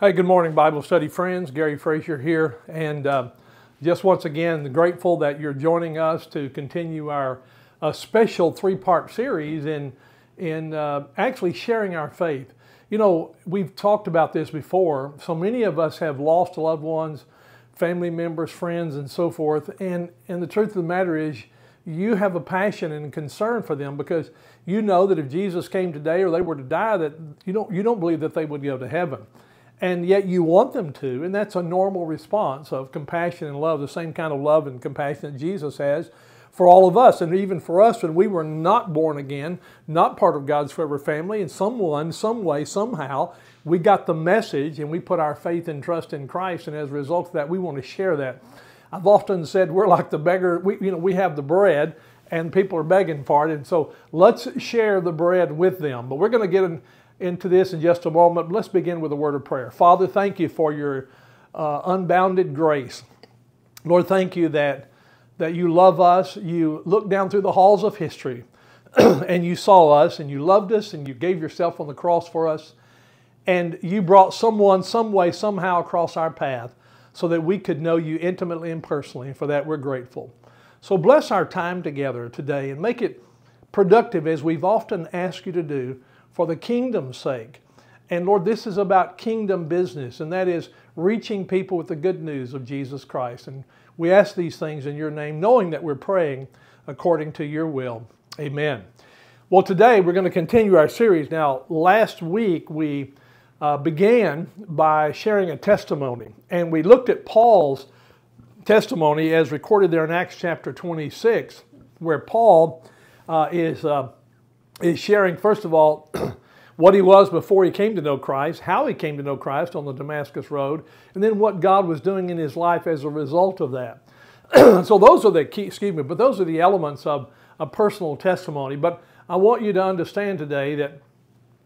Hey, good morning, Bible study friends. Gary Frazier here, and uh, just once again, grateful that you're joining us to continue our uh, special three-part series in in uh, actually sharing our faith. You know, we've talked about this before. So many of us have lost loved ones, family members, friends, and so forth. And and the truth of the matter is, you have a passion and concern for them because you know that if Jesus came today or they were to die, that you don't you don't believe that they would go to heaven and yet you want them to, and that's a normal response of compassion and love, the same kind of love and compassion that Jesus has for all of us, and even for us when we were not born again, not part of God's forever family, in someone, some way, somehow, we got the message and we put our faith and trust in Christ, and as a result of that, we want to share that. I've often said we're like the beggar, we, you know, we have the bread and people are begging for it, and so let's share the bread with them. But we're going to get in into this in just a moment. Let's begin with a word of prayer. Father, thank you for your uh, unbounded grace. Lord, thank you that, that you love us. You looked down through the halls of history and you saw us and you loved us and you gave yourself on the cross for us. And you brought someone, some way, somehow across our path so that we could know you intimately and personally. And for that, we're grateful. So bless our time together today and make it productive as we've often asked you to do for the kingdom's sake. And Lord, this is about kingdom business, and that is reaching people with the good news of Jesus Christ. And we ask these things in your name, knowing that we're praying according to your will. Amen. Well, today we're going to continue our series. Now, last week we uh, began by sharing a testimony, and we looked at Paul's testimony as recorded there in Acts chapter 26, where Paul uh, is. Uh, is sharing, first of all, what he was before he came to know Christ, how he came to know Christ on the Damascus Road, and then what God was doing in his life as a result of that. so those are the key, excuse me, but those are the elements of a personal testimony. But I want you to understand today that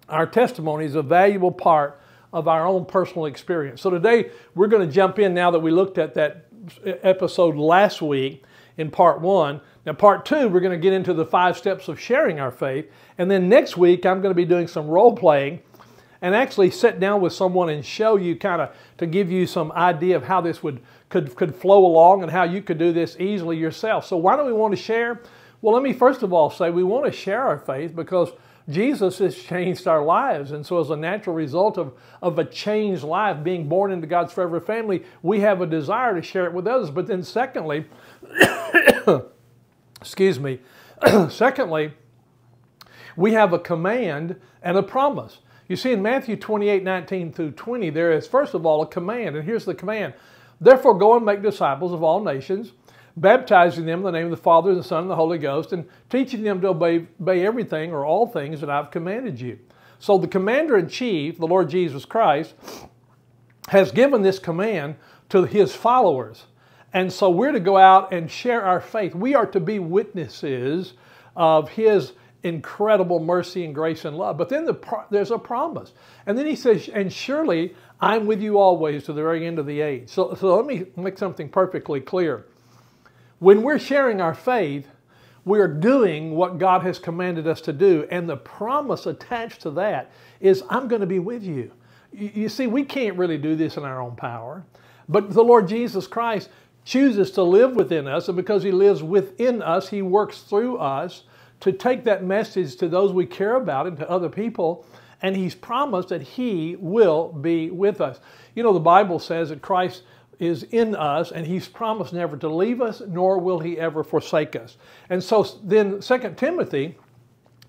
our testimony is a valuable part of our own personal experience. So today we're going to jump in now that we looked at that episode last week in part one. Now, part two, we're going to get into the five steps of sharing our faith. And then next week, I'm going to be doing some role playing and actually sit down with someone and show you kind of to give you some idea of how this would could, could flow along and how you could do this easily yourself. So, why do we want to share? Well, let me first of all say we want to share our faith because Jesus has changed our lives. And so, as a natural result of, of a changed life, being born into God's forever family, we have a desire to share it with others. But then, secondly, excuse me, secondly, we have a command and a promise. You see, in Matthew 28 19 through 20, there is, first of all, a command. And here's the command Therefore, go and make disciples of all nations baptizing them in the name of the Father, and the Son, and the Holy Ghost, and teaching them to obey, obey everything or all things that I've commanded you. So the commander in chief, the Lord Jesus Christ, has given this command to his followers. And so we're to go out and share our faith. We are to be witnesses of his incredible mercy and grace and love. But then the, there's a promise. And then he says, and surely I'm with you always to the very end of the age. So, so let me make something perfectly clear. When we're sharing our faith, we're doing what God has commanded us to do. And the promise attached to that is, I'm going to be with you. You see, we can't really do this in our own power. But the Lord Jesus Christ chooses to live within us. And because He lives within us, He works through us to take that message to those we care about and to other people. And He's promised that He will be with us. You know, the Bible says that Christ is in us, and He's promised never to leave us, nor will He ever forsake us. And so then 2 Timothy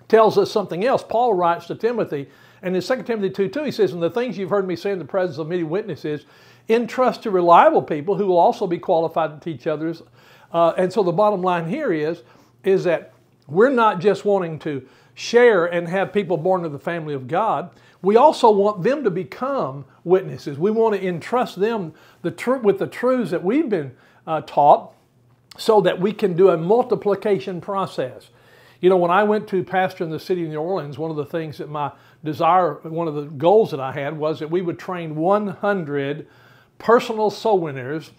tells us something else. Paul writes to Timothy, and in 2 Timothy 2 2, he says, And the things you've heard me say in the presence of many witnesses, entrust to reliable people who will also be qualified to teach others. Uh, and so the bottom line here is, is that we're not just wanting to share and have people born to the family of God. We also want them to become witnesses. We want to entrust them the with the truths that we've been uh, taught so that we can do a multiplication process. You know, when I went to pastor in the city of New Orleans, one of the things that my desire, one of the goals that I had was that we would train 100 personal soul winners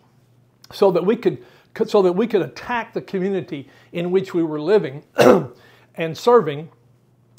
so that we could so that we could attack the community in which we were living and serving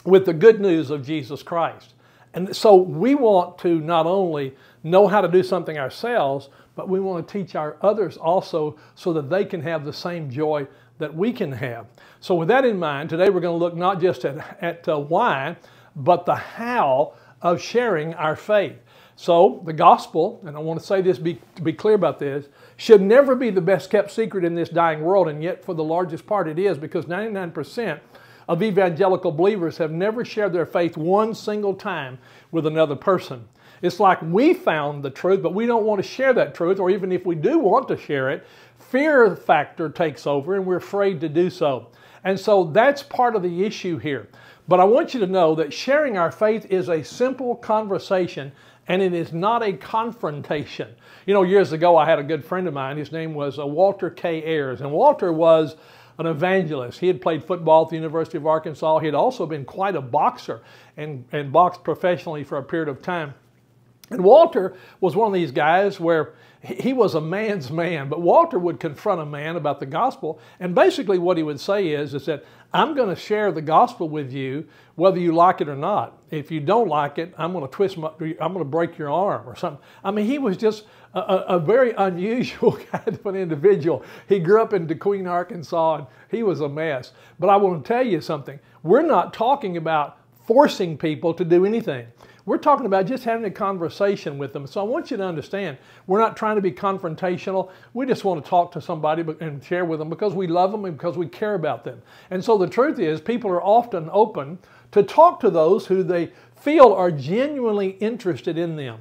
with the good news of Jesus Christ. And so we want to not only know how to do something ourselves, but we want to teach our others also so that they can have the same joy that we can have. So with that in mind, today we're going to look not just at, at uh, why, but the how of sharing our faith. So the gospel, and I want to say this be, to be clear about this, should never be the best kept secret in this dying world, and yet for the largest part it is because 99% of evangelical believers have never shared their faith one single time with another person. It's like we found the truth, but we don't want to share that truth, or even if we do want to share it, fear factor takes over and we're afraid to do so. And so that's part of the issue here. But I want you to know that sharing our faith is a simple conversation and it is not a confrontation. You know, years ago I had a good friend of mine. His name was uh, Walter K. Ayers, and Walter was an evangelist. He had played football at the University of Arkansas. He had also been quite a boxer and, and boxed professionally for a period of time. And Walter was one of these guys where he was a man's man, but Walter would confront a man about the gospel. And basically, what he would say is, is that I'm going to share the gospel with you, whether you like it or not. If you don't like it, I'm going to twist my, I'm going to break your arm or something. I mean, he was just a, a very unusual kind of an individual. He grew up in DeQueen, Arkansas, and he was a mess. But I want to tell you something. We're not talking about forcing people to do anything. We're talking about just having a conversation with them. So I want you to understand, we're not trying to be confrontational. We just want to talk to somebody and share with them because we love them and because we care about them. And so the truth is, people are often open to talk to those who they feel are genuinely interested in them.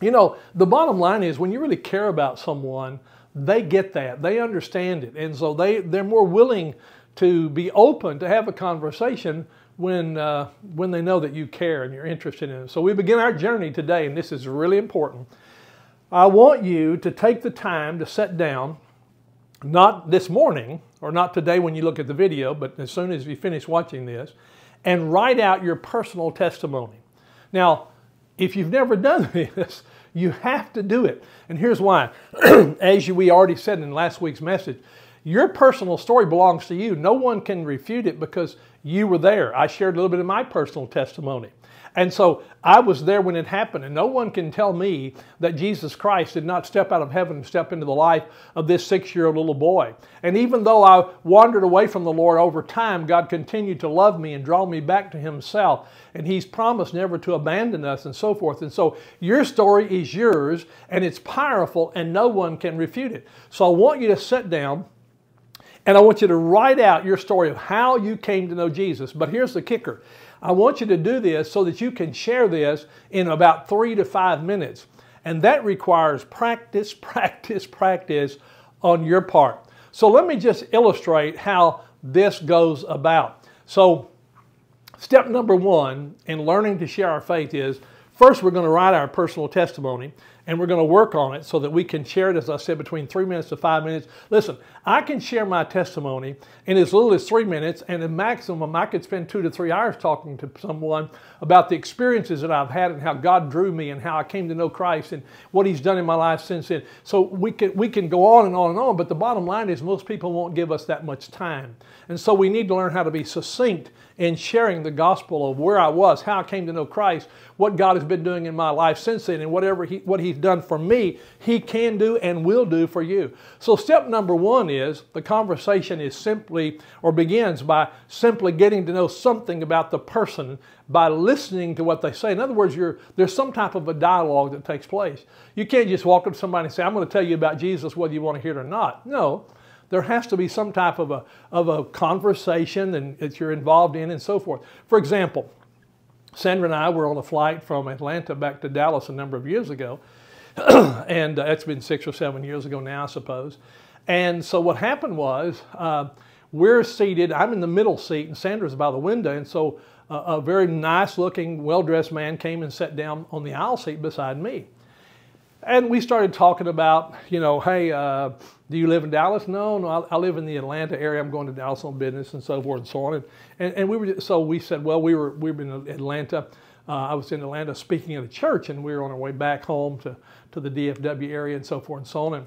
You know, the bottom line is when you really care about someone, they get that. They understand it. And so they, they're more willing to be open to have a conversation when, uh, when they know that you care and you're interested in it. So we begin our journey today, and this is really important. I want you to take the time to sit down, not this morning, or not today when you look at the video, but as soon as you finish watching this, and write out your personal testimony. Now, if you've never done this, you have to do it. And here's why. As we already said in last week's message, your personal story belongs to you. No one can refute it because you were there. I shared a little bit of my personal testimony. And so I was there when it happened, and no one can tell me that Jesus Christ did not step out of heaven and step into the life of this six year old little boy. And even though I wandered away from the Lord over time, God continued to love me and draw me back to Himself. And He's promised never to abandon us and so forth. And so your story is yours, and it's powerful, and no one can refute it. So I want you to sit down and I want you to write out your story of how you came to know Jesus. But here's the kicker I want you to do this so that you can share this in about three to five minutes. And that requires practice, practice, practice on your part. So let me just illustrate how this goes about. So, step number one in learning to share our faith is first, we're going to write our personal testimony and we're going to work on it so that we can share it, as I said, between three minutes to five minutes. Listen, I can share my testimony in as little as three minutes, and the maximum, I could spend two to three hours talking to someone about the experiences that I've had and how God drew me and how I came to know Christ and what He's done in my life since then. So we can, we can go on and on and on, but the bottom line is most people won't give us that much time. And so we need to learn how to be succinct in sharing the gospel of where I was, how I came to know Christ, what God has been doing in my life since then, and whatever he, what He's done for me, He can do and will do for you. So, step number one is the conversation is simply, or begins by simply getting to know something about the person by listening to what they say. In other words, there's some type of a dialogue that takes place. You can't just walk up to somebody and say, I'm going to tell you about Jesus whether you want to hear it or not. No there has to be some type of a, of a conversation and that you're involved in and so forth. For example, Sandra and I were on a flight from Atlanta back to Dallas a number of years ago, and uh, it's been six or seven years ago now, I suppose. And so what happened was uh, we're seated, I'm in the middle seat, and Sandra's by the window, and so uh, a very nice looking, well dressed man came and sat down on the aisle seat beside me. And we started talking about, you know, hey, uh, do you live in Dallas? No, no, I, I, live in the Atlanta area. I'm going to Dallas on business and so forth and so on. And, and, and we were, so we said, well, we were, we were in Atlanta. Uh, I was in Atlanta speaking at a church and we were on our way back home to, to the DFW area and so forth and so on. And,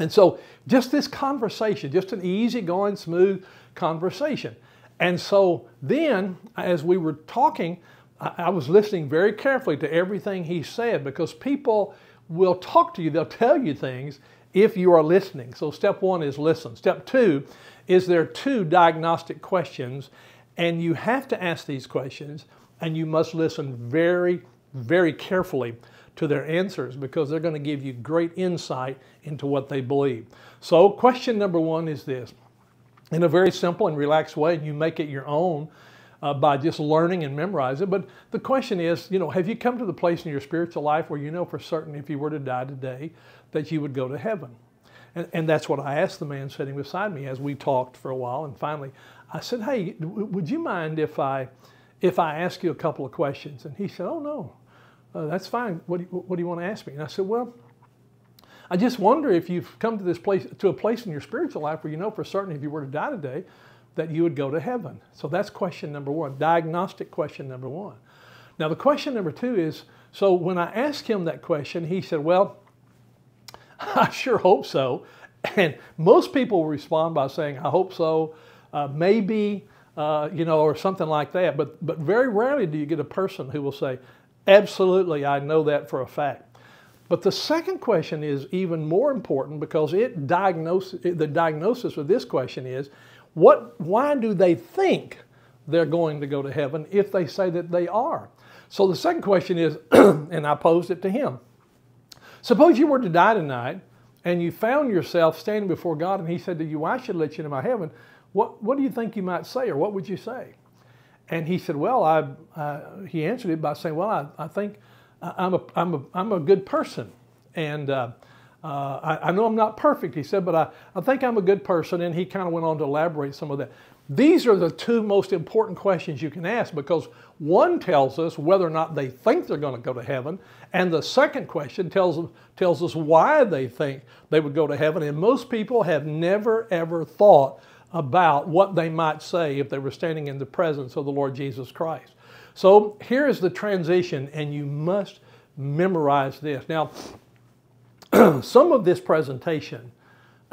and so just this conversation, just an easy going, smooth conversation. And so then as we were talking, I, was listening very carefully to everything he said because people will talk to you, they'll tell you things if you are listening. So, step one is listen. Step two is there two diagnostic questions, and you have to ask these questions, and you must listen very, very carefully to their answers because they're going to give you great insight into what they believe. So, question number one is this in a very simple and relaxed way, and you make it your own. Uh, by just learning and memorizing. But the question is, you know, have you come to the place in your spiritual life where you know for certain if you were to die today that you would go to heaven? And, and that's what I asked the man sitting beside me as we talked for a while. And finally, I said, "Hey, would you mind if I if I ask you a couple of questions?" And he said, "Oh no, uh, that's fine. What do, you, what do you want to ask me?" And I said, "Well." I just wonder if you've come to this place to a place in your spiritual life where you know for certain if you were to die today that you would go to heaven. So that's question number one, diagnostic question number one. Now the question number two is, so when I asked him that question, he said, well, I sure hope so. And most people respond by saying, I hope so, uh, maybe, uh, you know, or something like that. But, but very rarely do you get a person who will say, absolutely, I know that for a fact. But the second question is even more important because it diagnoses, the diagnosis of this question is, what, why do they think they're going to go to heaven if they say that they are? So the second question is, and I posed it to him. Suppose you were to die tonight and you found yourself standing before God and He said to you, I should let you into my heaven. What, what do you think you might say or what would you say? And he said, Well, I, uh, he answered it by saying, Well, I, I think I'm a, I'm, a, I'm a good person. And uh, uh, I, I, know I'm not perfect, he said, but I, I think I'm a good person. And he kind of went on to elaborate some of that. These are the two most important questions you can ask because one tells us whether or not they think they're going to go to heaven, and the second question tells, tells us why they think they would go to heaven. And most people have never, ever thought about what they might say if they were standing in the presence of the Lord Jesus Christ. So here is the transition, and you must memorize this. Now, some of this presentation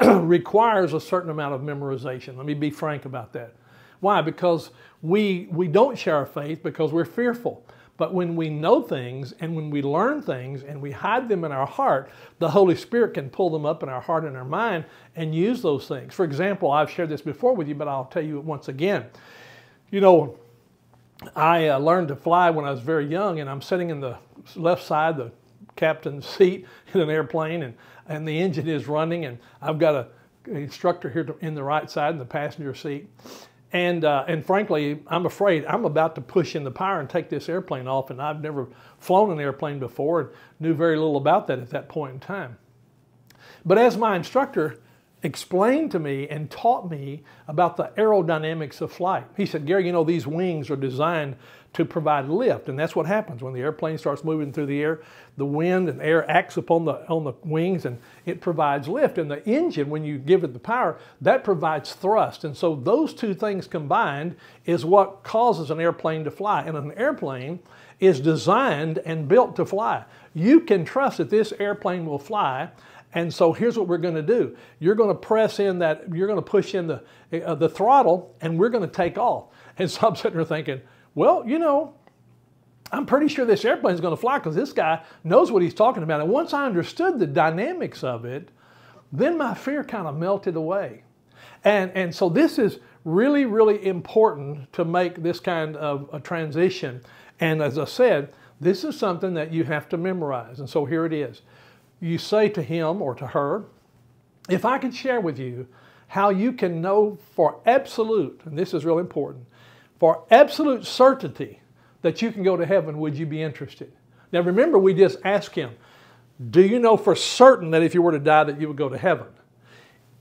requires a certain amount of memorization. Let me be frank about that. Why? Because we, we don't share our faith because we're fearful. But when we know things and when we learn things and we hide them in our heart, the Holy Spirit can pull them up in our heart and our mind and use those things. For example, I've shared this before with you, but I'll tell you it once again. You know, I uh, learned to fly when I was very young, and I'm sitting in the left side, the captain's seat in an airplane, and and the engine is running, and I've got a instructor here to, in the right side in the passenger seat. And, uh, and frankly, I'm afraid I'm about to push in the power and take this airplane off, and I've never flown an airplane before and knew very little about that at that point in time. But as my instructor explained to me and taught me about the aerodynamics of flight, he said, Gary, you know, these wings are designed to provide lift. And that's what happens when the airplane starts moving through the air. The wind and air acts upon the, on the wings and it provides lift. And the engine, when you give it the power, that provides thrust. And so those two things combined is what causes an airplane to fly. And an airplane is designed and built to fly. You can trust that this airplane will fly. And so here's what we're going to do. You're going to press in that, you're going to push in the, uh, the throttle and we're going to take off. And so I'm sitting there thinking, well, you know, I'm pretty sure this airplane is going to fly because this guy knows what he's talking about. And once I understood the dynamics of it, then my fear kind of melted away. And, and so this is really, really important to make this kind of a transition. And as I said, this is something that you have to memorize. And so here it is. You say to him or to her, if I could share with you how you can know for absolute, and this is really important, for absolute certainty that you can go to heaven, would you be interested? Now remember, we just asked him, do you know for certain that if you were to die that you would go to heaven?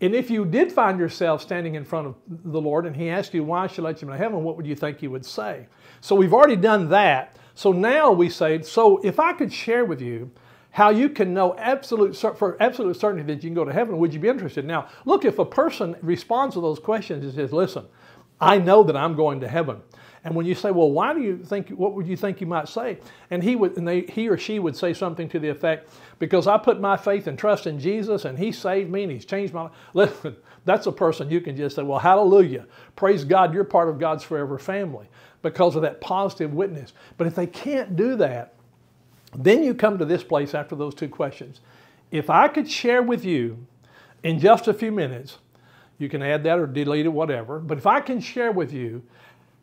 And if you did find yourself standing in front of the Lord and he asked you, why should I let you into heaven, what would you think you would say? So we've already done that. So now we say, so if I could share with you how you can know absolute for absolute certainty that you can go to heaven, would you be interested? Now, look, if a person responds to those questions and says, listen, I know that I'm going to heaven. And when you say, well, why do you think, what would you think you might say? And he would, and they, he or she would say something to the effect, because I put my faith and trust in Jesus and he saved me and he's changed my life. Listen, that's a person you can just say, well, hallelujah. Praise God, you're part of God's forever family because of that positive witness. But if they can't do that, then you come to this place after those two questions. If I could share with you in just a few minutes, you can add that or delete it, whatever, but if I can share with you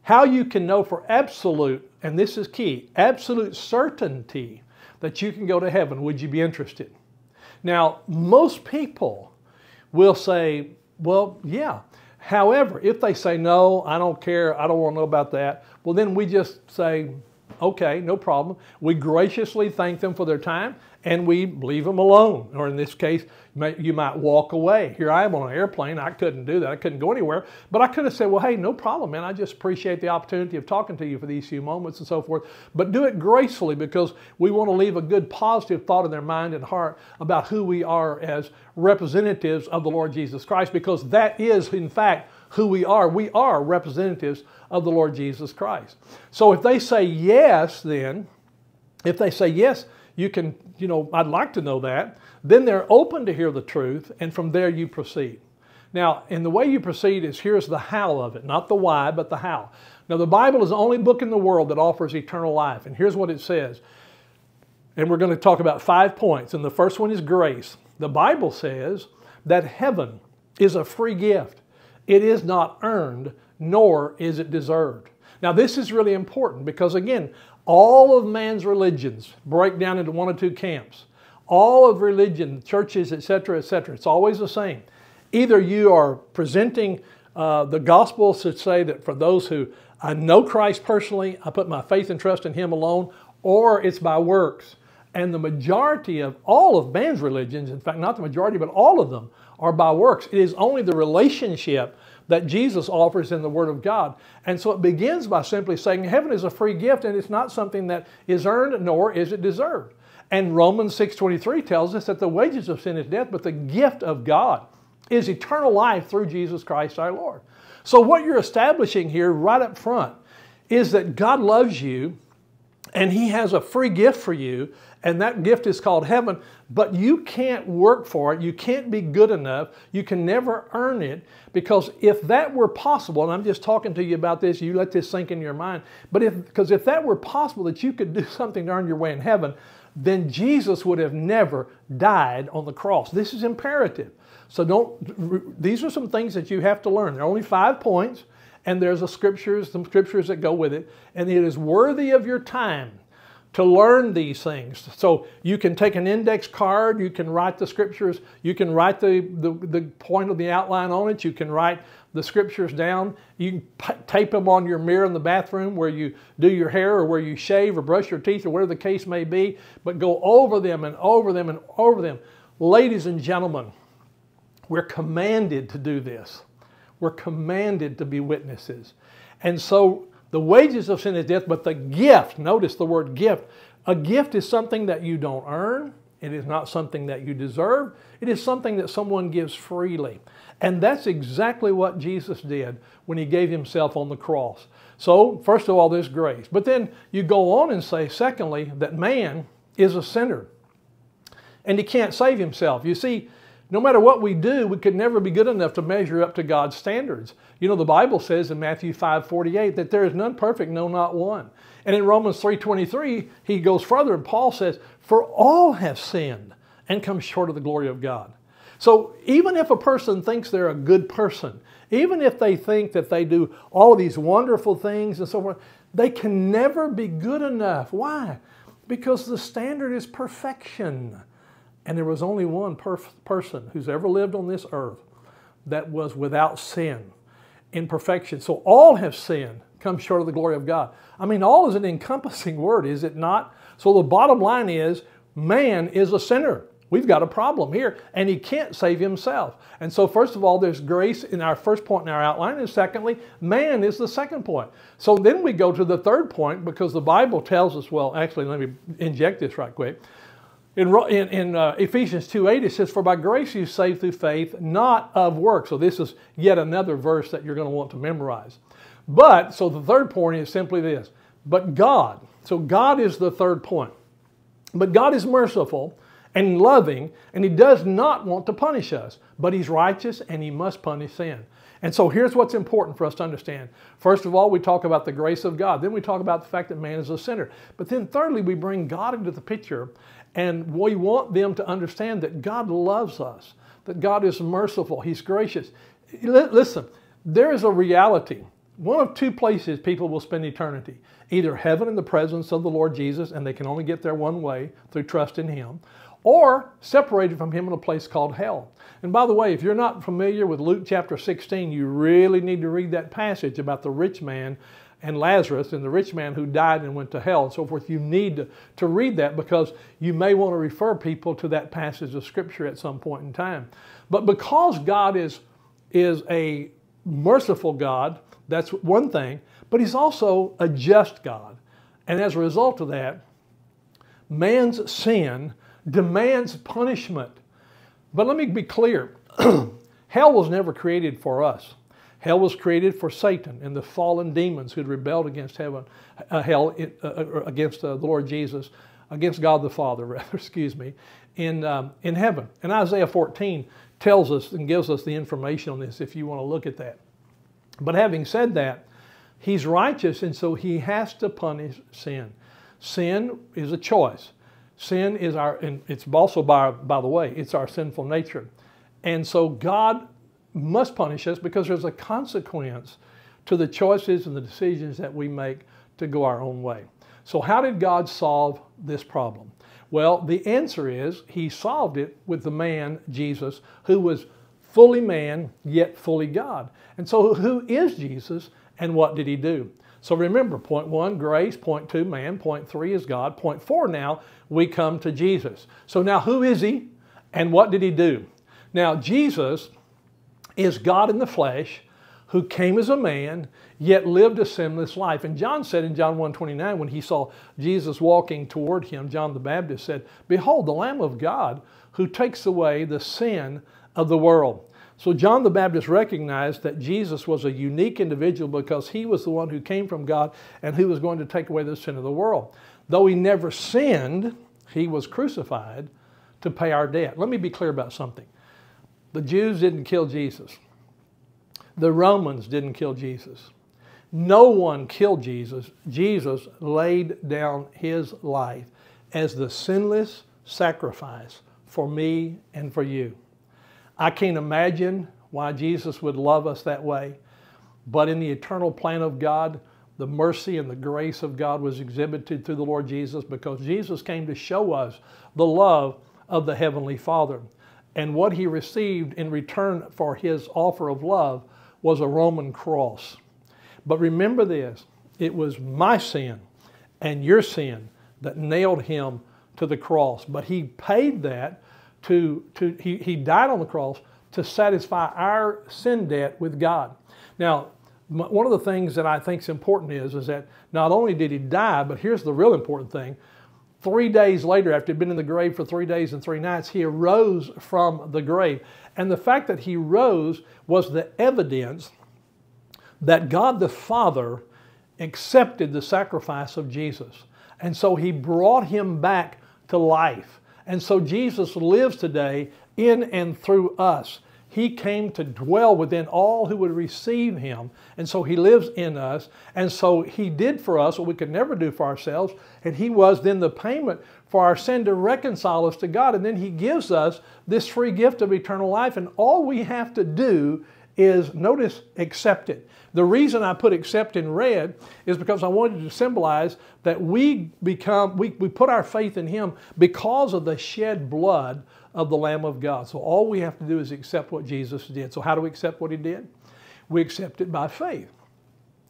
how you can know for absolute, and this is key, absolute certainty that you can go to heaven, would you be interested? Now, most people will say, well, yeah. However, if they say, no, I don't care, I don't want to know about that, well, then we just say, okay, no problem. We graciously thank them for their time and we leave them alone. Or in this case, you might walk away. Here I am on an airplane. I couldn't do that. I couldn't go anywhere. But I could have said, well, hey, no problem, man. I just appreciate the opportunity of talking to you for these few moments and so forth. But do it gracefully because we want to leave a good positive thought in their mind and heart about who we are as representatives of the Lord Jesus Christ because that is, in fact, who we are. We are representatives of the Lord Jesus Christ. So if they say yes, then, if they say yes, you can, you know, I'd like to know that, then they're open to hear the truth, and from there you proceed. Now, and the way you proceed is here's the how of it, not the why, but the how. Now, the Bible is the only book in the world that offers eternal life, and here's what it says. And we're going to talk about five points, and the first one is grace. The Bible says that heaven is a free gift. It is not earned, nor is it deserved. Now, this is really important because, again, all of man's religions break down into one or two camps. All of religion, churches, etc., etc., it's always the same. Either you are presenting uh, the gospel to say that for those who I know Christ personally, I put my faith and trust in Him alone, or it's by works. And the majority of all of man's religions, in fact, not the majority, but all of them, are by works. It is only the relationship that Jesus offers in the Word of God. And so it begins by simply saying heaven is a free gift and it's not something that is earned nor is it deserved. And Romans 6.23 tells us that the wages of sin is death, but the gift of God is eternal life through Jesus Christ our Lord. So what you're establishing here right up front is that God loves you and He has a free gift for you and that gift is called heaven, but you can't work for it. You can't be good enough. You can never earn it because if that were possible, and I'm just talking to you about this, you let this sink in your mind, but if, because if that were possible that you could do something to earn your way in heaven, then Jesus would have never died on the cross. This is imperative. So don't, these are some things that you have to learn. There are only five points, and there's a scriptures, some scriptures that go with it, and it is worthy of your time to learn these things. So you can take an index card, you can write the scriptures, you can write the, the, the point of the outline on it, you can write the scriptures down, you can tape them on your mirror in the bathroom where you do your hair or where you shave or brush your teeth or whatever the case may be, but go over them and over them and over them. Ladies and gentlemen, we're commanded to do this. We're commanded to be witnesses. And so the wages of sin is death, but the gift, notice the word gift. A gift is something that you don't earn. It is not something that you deserve. It is something that someone gives freely. And that's exactly what Jesus did when he gave himself on the cross. So, first of all, there's grace. But then you go on and say, secondly, that man is a sinner and he can't save himself. You see, no matter what we do, we could never be good enough to measure up to God's standards. You know, the Bible says in Matthew 5 48 that there is none perfect, no, not one. And in Romans 3 23, he goes further and Paul says, For all have sinned and come short of the glory of God. So even if a person thinks they're a good person, even if they think that they do all of these wonderful things and so forth, they can never be good enough. Why? Because the standard is perfection. And there was only one person who's ever lived on this earth that was without sin in perfection. So all have sinned, come short of the glory of God. I mean, all is an encompassing word, is it not? So the bottom line is man is a sinner. We've got a problem here, and he can't save himself. And so, first of all, there's grace in our first point in our outline, and secondly, man is the second point. So then we go to the third point because the Bible tells us, well, actually, let me inject this right quick. In, in, in uh, Ephesians 2 8, it says, For by grace you saved through faith, not of works. So this is yet another verse that you're going to want to memorize. But, so the third point is simply this. But God, so God is the third point. But God is merciful and loving, and He does not want to punish us, but He's righteous and He must punish sin. And so here's what's important for us to understand. First of all, we talk about the grace of God. Then we talk about the fact that man is a sinner. But then thirdly, we bring God into the picture and we want them to understand that God loves us, that God is merciful, He's gracious. Listen, there is a reality. One of two places people will spend eternity either heaven in the presence of the Lord Jesus, and they can only get there one way through trust in Him, or separated from Him in a place called hell. And by the way, if you're not familiar with Luke chapter 16, you really need to read that passage about the rich man and Lazarus and the rich man who died and went to hell and so forth. You need to, to read that because you may want to refer people to that passage of Scripture at some point in time. But because God is, is a merciful God, that's one thing, but He's also a just God. And as a result of that, man's sin demands punishment. But let me be clear hell was never created for us. Hell was created for Satan and the fallen demons who had rebelled against heaven, uh, hell, uh, uh, against uh, the Lord Jesus, against God the Father, rather, excuse me, in, um, in heaven. And Isaiah 14 tells us and gives us the information on this if you want to look at that. But having said that, he's righteous and so he has to punish sin. Sin is a choice. Sin is our, and it's also by, by the way, it's our sinful nature. And so God must punish us because there's a consequence to the choices and the decisions that we make to go our own way. So, how did God solve this problem? Well, the answer is He solved it with the man, Jesus, who was fully man, yet fully God. And so, who is Jesus and what did He do? So, remember point one, grace, point two, man, point three is God, point four now, we come to Jesus. So, now who is He and what did He do? Now, Jesus is God in the flesh who came as a man, yet lived a sinless life. And John said in John 1.29, when he saw Jesus walking toward him, John the Baptist said, Behold, the Lamb of God who takes away the sin of the world. So John the Baptist recognized that Jesus was a unique individual because he was the one who came from God and who was going to take away the sin of the world. Though he never sinned, he was crucified to pay our debt. Let me be clear about something. The Jews didn't kill Jesus. The Romans didn't kill Jesus. No one killed Jesus. Jesus laid down his life as the sinless sacrifice for me and for you. I can't imagine why Jesus would love us that way, but in the eternal plan of God, the mercy and the grace of God was exhibited through the Lord Jesus because Jesus came to show us the love of the Heavenly Father. And what he received in return for his offer of love was a Roman cross. But remember this it was my sin and your sin that nailed him to the cross. But he paid that to, to he, he died on the cross to satisfy our sin debt with God. Now, one of the things that I think is important is, is that not only did he die, but here's the real important thing Three days later, after he'd been in the grave for three days and three nights, he arose from the grave. And the fact that he rose was the evidence that God the Father accepted the sacrifice of Jesus. And so he brought him back to life. And so Jesus lives today in and through us. He came to dwell within all who would receive Him. And so He lives in us. And so He did for us what we could never do for ourselves. And He was then the payment for our sin to reconcile us to God. And then He gives us this free gift of eternal life. And all we have to do is, notice, accept it. The reason I put accept in red is because I wanted to symbolize that we become, we, we put our faith in Him because of the shed blood of the Lamb of God. So all we have to do is accept what Jesus did. So how do we accept what he did? We accept it by faith.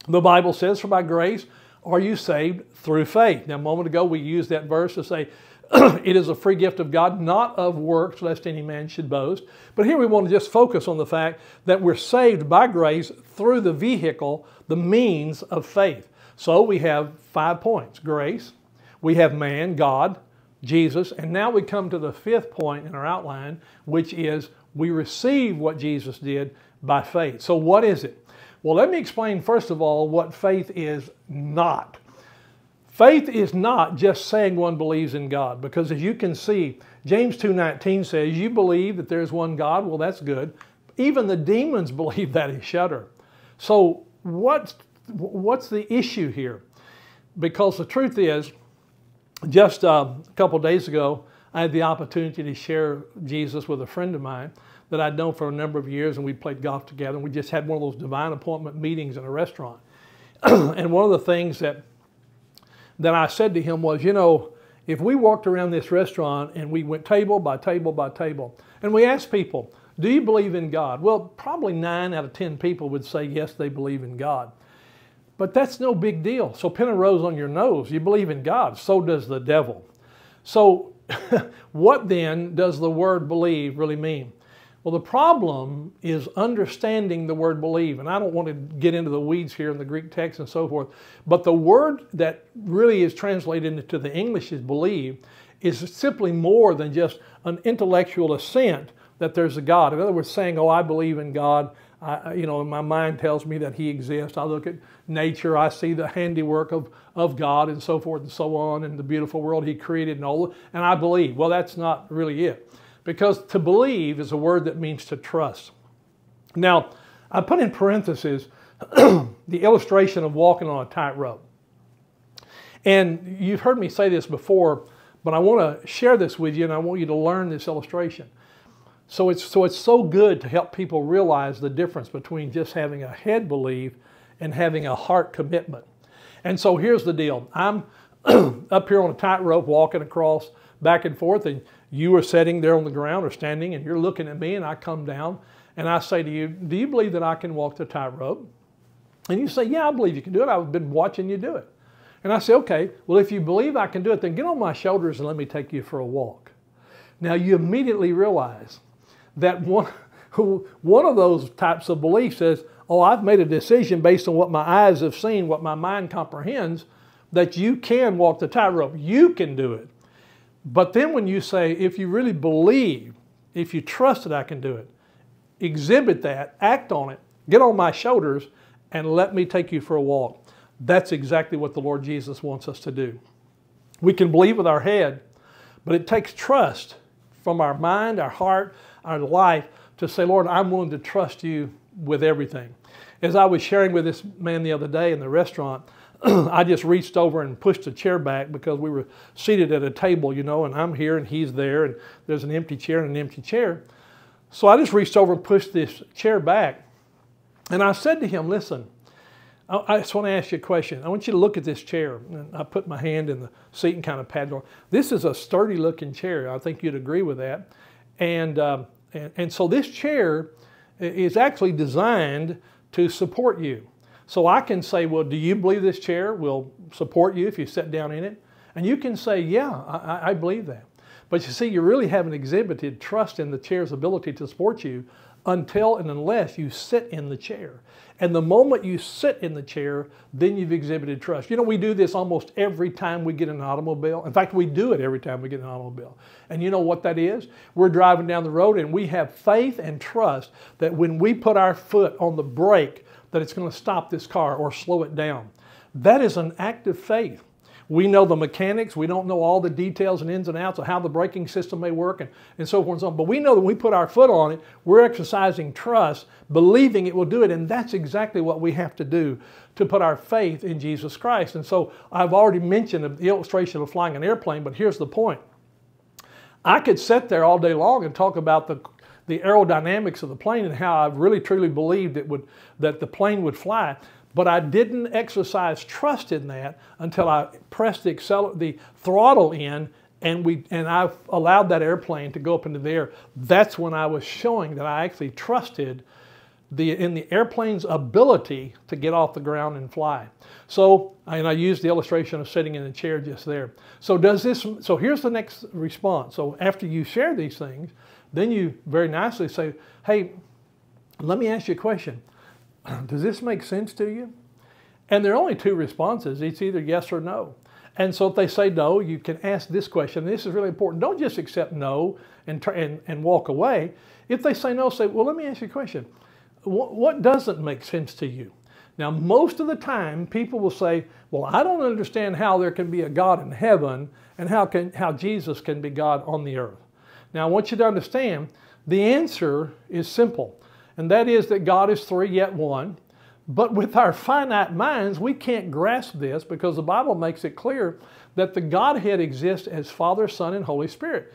The Bible says, For by grace are you saved through faith. Now, a moment ago, we used that verse to say, it is a free gift of God, not of works, lest any man should boast. But here we want to just focus on the fact that we're saved by grace through the vehicle, the means of faith. So we have five points grace, we have man, God, Jesus. And now we come to the fifth point in our outline, which is we receive what Jesus did by faith. So, what is it? Well, let me explain first of all what faith is not. Faith is not just saying one believes in God, because as you can see, James 2.19 says, you believe that there's one God, well that's good. Even the demons believe that and shudder. So what's, what's the issue here? Because the truth is, just uh, a couple days ago, I had the opportunity to share Jesus with a friend of mine that I'd known for a number of years, and we played golf together. And we just had one of those divine appointment meetings in a restaurant. and one of the things that that I said to him was, you know, if we walked around this restaurant and we went table by table by table, and we asked people, do you believe in God? Well, probably nine out of 10 people would say, yes, they believe in God. But that's no big deal. So pin a rose on your nose. You believe in God. So does the devil. So what then does the word believe really mean? Well, the problem is understanding the word believe. And I don't want to get into the weeds here in the Greek text and so forth. But the word that really is translated into the English is believe is simply more than just an intellectual assent that there's a God. In other words, saying, oh, I believe in God. I, you know, my mind tells me that He exists. I look at nature, I see the handiwork of, of God and so forth and so on, and the beautiful world He created and all, and I believe. Well, that's not really it. Because to believe is a word that means to trust. Now, I put in parentheses the illustration of walking on a tightrope. And you've heard me say this before, but I want to share this with you and I want you to learn this illustration. So it's, so it's so good to help people realize the difference between just having a head belief and having a heart commitment. And so here's the deal. I'm up here on a tightrope walking across back and forth and you are sitting there on the ground or standing and you're looking at me and I come down and I say to you, do you believe that I can walk the tightrope? And you say, yeah, I believe you can do it. I've been watching you do it. And I say, okay, well, if you believe I can do it, then get on my shoulders and let me take you for a walk. Now you immediately realize that one, one of those types of beliefs says, oh, I've made a decision based on what my eyes have seen, what my mind comprehends, that you can walk the tightrope. You can do it. But then when you say, if you really believe, if you trust that I can do it, exhibit that, act on it, get on my shoulders, and let me take you for a walk. That's exactly what the Lord Jesus wants us to do. We can believe with our head, but it takes trust from our mind, our heart, our life to say, Lord, I'm willing to trust you with everything. As I was sharing with this man the other day in the restaurant, I just reached over and pushed the chair back because we were seated at a table, you know, and I'm here and he's there and there's an empty chair and an empty chair. So I just reached over and pushed this chair back. And I said to him, listen, I just want to ask you a question. I want you to look at this chair. And I put my hand in the seat and kind of patted on. This is a sturdy looking chair. I think you'd agree with that. And, um, and, and so this chair is actually designed to support you. So I can say, well, do you believe this chair will support you if you sit down in it? And you can say, yeah, I, I believe that. But you see, you really haven't exhibited trust in the chair's ability to support you until and unless you sit in the chair. And the moment you sit in the chair, then you've exhibited trust. You know, we do this almost every time we get an automobile. In fact, we do it every time we get an automobile. And you know what that is? We're driving down the road and we have faith and trust that when we put our foot on the brake, that it's going to stop this car or slow it down. That is an act of faith. We know the mechanics. We don't know all the details and ins and outs of how the braking system may work and, and so forth and so on. But we know that when we put our foot on it, we're exercising trust, believing it will do it. And that's exactly what we have to do to put our faith in Jesus Christ. And so I've already mentioned the illustration of flying an airplane, but here's the point. I could sit there all day long and talk about the the aerodynamics of the plane and how I really truly believed it would, that the plane would fly. But I didn't exercise trust in that until I pressed the, acceler- the throttle in and, we, and I allowed that airplane to go up into the air. That's when I was showing that I actually trusted the, in the airplane's ability to get off the ground and fly. So, and I used the illustration of sitting in a chair just there. So does this, so here's the next response. So after you share these things, then you very nicely say, hey, let me ask you a question. Does this make sense to you? And there are only two responses. It's either yes or no. And so if they say no, you can ask this question. This is really important. Don't just accept no and, and, and walk away. If they say no, say, well, let me ask you a question. What, what doesn't make sense to you? Now, most of the time, people will say, Well, I don't understand how there can be a God in heaven and how, can, how Jesus can be God on the earth. Now, I want you to understand the answer is simple, and that is that God is three yet one. But with our finite minds, we can't grasp this because the Bible makes it clear that the Godhead exists as Father, Son, and Holy Spirit.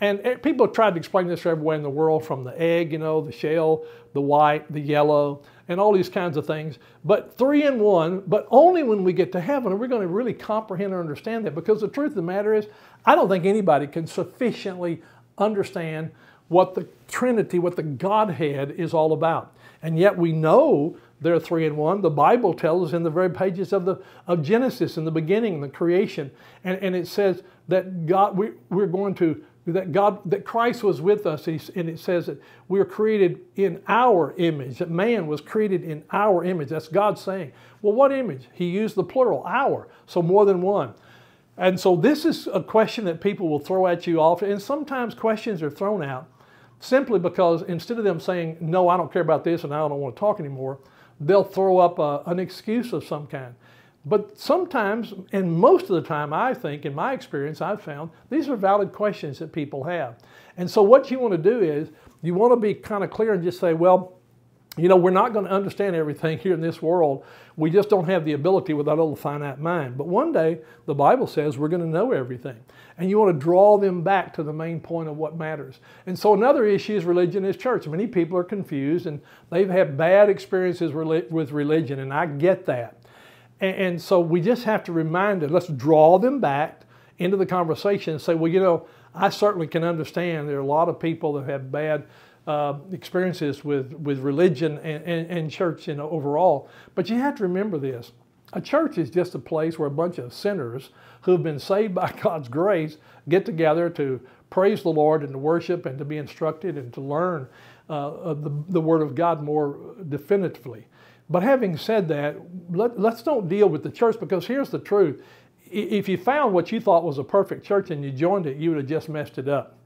And eh, people have tried to explain this everywhere in the world from the egg, you know, the shell, the white, the yellow, and all these kinds of things. But three in one, but only when we get to heaven are we going to really comprehend or understand that because the truth of the matter is, I don't think anybody can sufficiently understand what the Trinity, what the Godhead is all about. And yet we know they're three in one. The Bible tells us in the very pages of the of Genesis, in the beginning, the creation, and, and it says that God we, we're going to that God that Christ was with us, and it says that we are created in our image. That man was created in our image. That's God saying. Well, what image? He used the plural, our, so more than one. And so this is a question that people will throw at you often, and sometimes questions are thrown out simply because instead of them saying, no, I don't care about this and I don't want to talk anymore, they'll throw up a, an excuse of some kind. But sometimes, and most of the time, I think, in my experience, I've found these are valid questions that people have. And so, what you want to do is you want to be kind of clear and just say, well, you know, we're not going to understand everything here in this world. We just don't have the ability with our little finite mind. But one day, the Bible says we're going to know everything. And you want to draw them back to the main point of what matters. And so another issue is religion is church. Many people are confused and they've had bad experiences with religion, and I get that. And so we just have to remind them, let's draw them back into the conversation and say, well, you know, I certainly can understand there are a lot of people that have bad uh, experiences with, with religion and, and, and church you know, overall. But you have to remember this. A church is just a place where a bunch of sinners who have been saved by God's grace get together to praise the Lord and to worship and to be instructed and to learn uh, the, the Word of God more definitively. But having said that, let, let's don't deal with the church because here's the truth. If you found what you thought was a perfect church and you joined it, you would have just messed it up.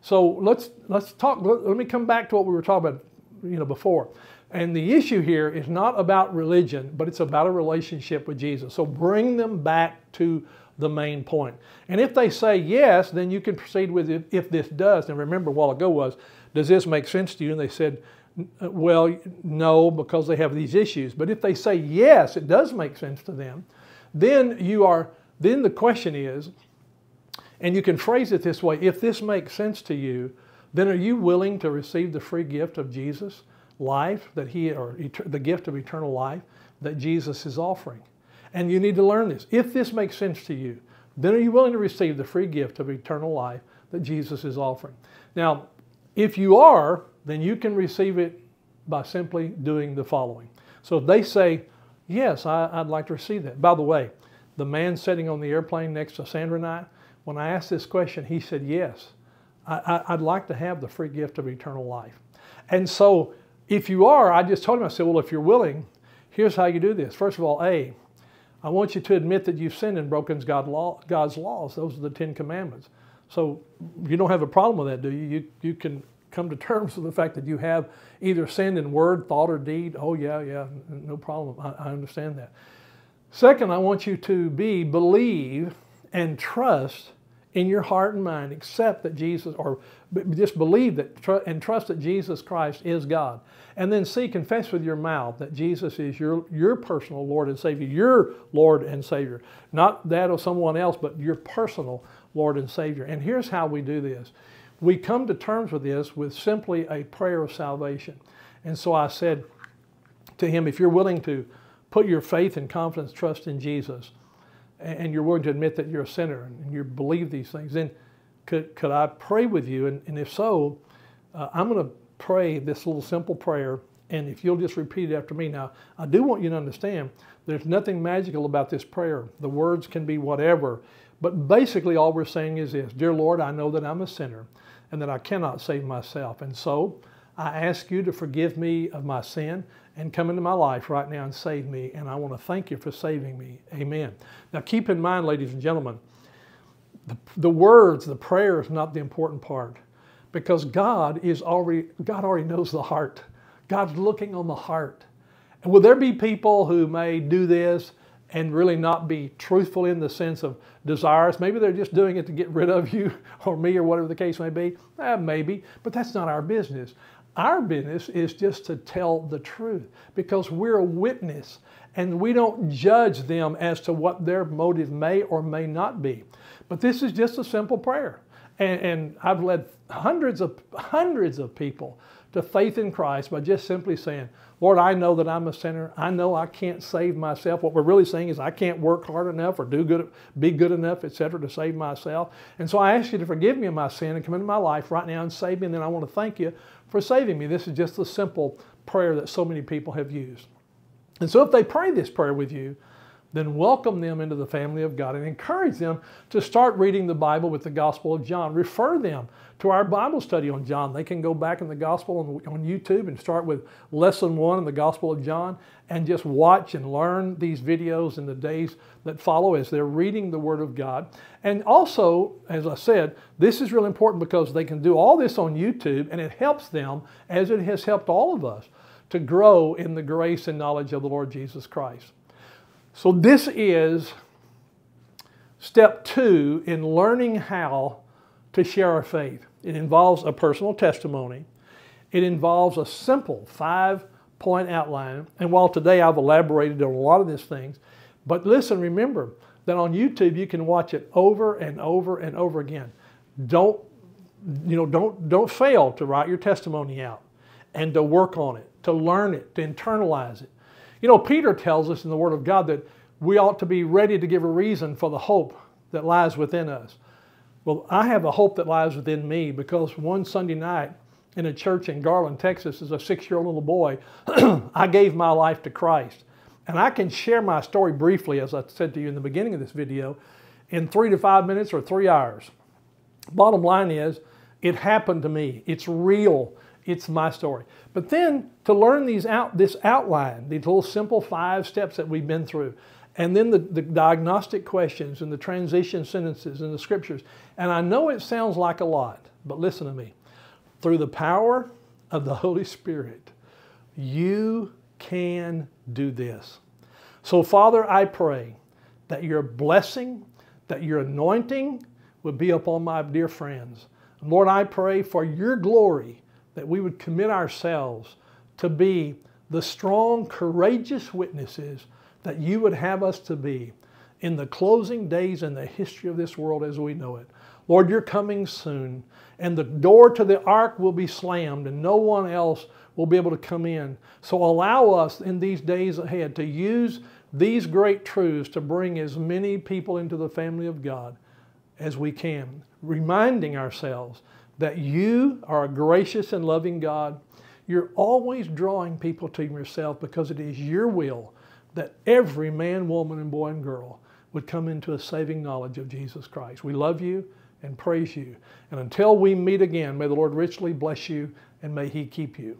So let's let's talk. Let, let me come back to what we were talking about, you know, before. And the issue here is not about religion, but it's about a relationship with Jesus. So bring them back to the main point. And if they say yes, then you can proceed with it if this does. And remember, a while ago was, does this make sense to you? And they said, well, no, because they have these issues. But if they say yes, it does make sense to them, then you are. Then the question is, and you can phrase it this way if this makes sense to you, then are you willing to receive the free gift of Jesus, life that He, or the gift of eternal life that Jesus is offering? And you need to learn this. If this makes sense to you, then are you willing to receive the free gift of eternal life that Jesus is offering? Now, if you are, then you can receive it by simply doing the following. So if they say, Yes, I, would like to receive that. By the way, the man sitting on the airplane next to Sandra and I, when I asked this question, he said, Yes, I, would like to have the free gift of eternal life. And so, if you are, I just told him, I said, Well, if you're willing, here's how you do this. First of all, A, I want you to admit that you've sinned and broken God's laws. Those are the Ten Commandments. So, you don't have a problem with that, do you? You, you can come to terms with the fact that you have either sinned in word, thought, or deed. Oh, yeah, yeah, no problem. I, I understand that. Second, I want you to be, believe, and trust in your heart and mind accept that Jesus, or just believe that and trust that Jesus Christ is God. And then see, confess with your mouth that Jesus is your, your personal Lord and Savior, your Lord and Savior. Not that of someone else, but your personal Lord and Savior. And here's how we do this. We come to terms with this with simply a prayer of salvation. And so I said to him, if you're willing to put your faith and confidence, trust in Jesus, and you're willing to admit that you're a sinner and you believe these things, then could, could I pray with you? And, and if so, uh, I'm going to pray this little simple prayer. And if you'll just repeat it after me. Now, I do want you to understand there's nothing magical about this prayer. The words can be whatever. But basically, all we're saying is this Dear Lord, I know that I'm a sinner and that I cannot save myself. And so I ask you to forgive me of my sin and come into my life right now and save me. And I want to thank you for saving me. Amen. Now, keep in mind, ladies and gentlemen, the, the words, the prayer is not the important part because God is already, God already knows the heart. God's looking on the heart. And will there be people who may do this and really not be truthful in the sense of desires? Maybe they're just doing it to get rid of you or me or whatever the case may be. Eh, maybe, but that's not our business. Our business is just to tell the truth because we're a witness and we don't judge them as to what their motive may or may not be. But this is just a simple prayer. And, and I've led hundreds of hundreds of people to faith in Christ by just simply saying, Lord, I know that I'm a sinner. I know I can't save myself. What we're really saying is I can't work hard enough or do good, be good enough, etc., to save myself. And so I ask you to forgive me of my sin and come into my life right now and save me. And then I want to thank you for saving me. This is just the simple prayer that so many people have used. And so if they pray this prayer with you, then welcome them into the family of God and encourage them to start reading the Bible with the Gospel of John. Refer them to our Bible study on John. They can go back in the Gospel on, on YouTube and start with lesson one in the Gospel of John and just watch and learn these videos in the days that follow as they're reading the Word of God. And also, as I said, this is really important because they can do all this on YouTube and it helps them, as it has helped all of us, to grow in the grace and knowledge of the Lord Jesus Christ. So, this is step two in learning how to share our faith. It involves a personal testimony, it involves a simple five point outline. And while today I've elaborated on a lot of these things, but listen, remember that on YouTube you can watch it over and over and over again. Don't you know, don't don't fail to write your testimony out and to work on it, to learn it, to internalize it. You know, Peter tells us in the Word of God that we ought to be ready to give a reason for the hope that lies within us. Well, I have a hope that lies within me because one Sunday night in a church in Garland, Texas, as a six year old little boy, I gave my life to Christ. And I can share my story briefly, as I said to you in the beginning of this video, in three to five minutes or three hours. Bottom line is, it happened to me. It's real. It's my story. But then to learn these out, this outline, these little simple five steps that we've been through, and then the, the diagnostic questions and the transition sentences and the scriptures. And I know it sounds like a lot, but listen to me. Through the power of the Holy Spirit, you can do this. So, Father, I pray that your blessing, that your anointing would be upon my dear friends. Lord, I pray for your glory that we would commit ourselves to be the strong, courageous witnesses that you would have us to be in the closing days in the history of this world as we know it. Lord, you're coming soon, and the door to the ark will be slammed, and no one else will be able to come in. So allow us in these days ahead to use these great truths to bring as many people into the family of God as we can, reminding ourselves that you are a gracious and loving God. You're always drawing people to yourself because it is your will that every man, woman, and boy and girl would come into a saving knowledge of Jesus Christ. We love you and praise you. And until we meet again, may the Lord richly bless you and may He keep you.